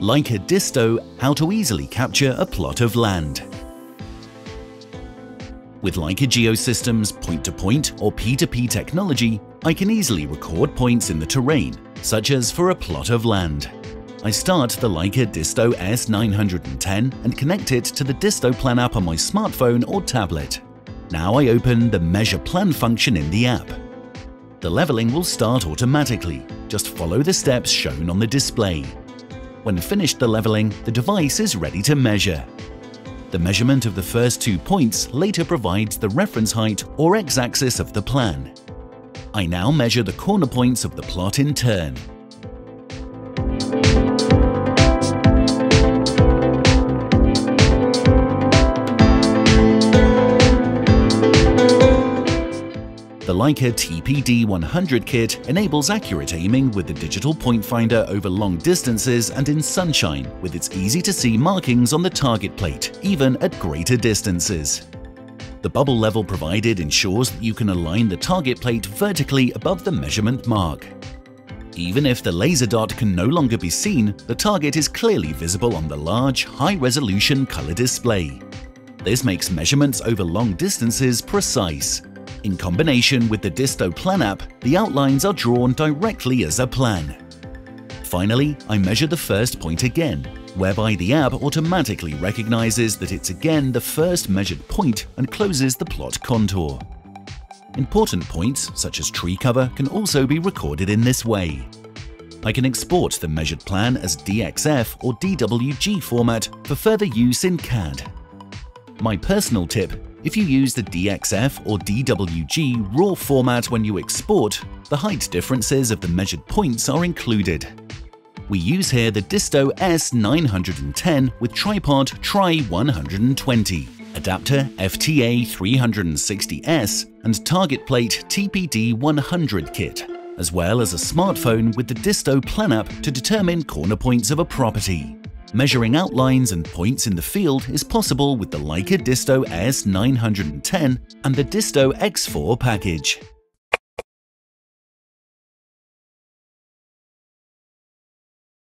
Leica Disto How to easily capture a plot of land. With Leica Geosystems point-to-point -point or P2P technology, I can easily record points in the terrain, such as for a plot of land. I start the Leica Disto S910 and connect it to the Disto Plan app on my smartphone or tablet. Now I open the Measure Plan function in the app. The leveling will start automatically, just follow the steps shown on the display. When finished the leveling, the device is ready to measure. The measurement of the first two points later provides the reference height or x-axis of the plan. I now measure the corner points of the plot in turn. Leica TPD100 kit enables accurate aiming with the digital point finder over long distances and in sunshine with its easy-to-see markings on the target plate, even at greater distances. The bubble level provided ensures that you can align the target plate vertically above the measurement mark. Even if the laser dot can no longer be seen, the target is clearly visible on the large, high-resolution color display. This makes measurements over long distances precise in combination with the Disto Plan app, the outlines are drawn directly as a plan. Finally, I measure the first point again, whereby the app automatically recognizes that it's again the first measured point and closes the plot contour. Important points, such as tree cover, can also be recorded in this way. I can export the measured plan as DXF or DWG format for further use in CAD. My personal tip if you use the DXF or DWG RAW format when you export, the height differences of the measured points are included. We use here the Disto S910 with tripod Tri120, adapter FTA360S and target plate TPD100 kit, as well as a smartphone with the Disto Plan app to determine corner points of a property. Measuring outlines and points in the field is possible with the Leica Disto S910 and the Disto X4 package.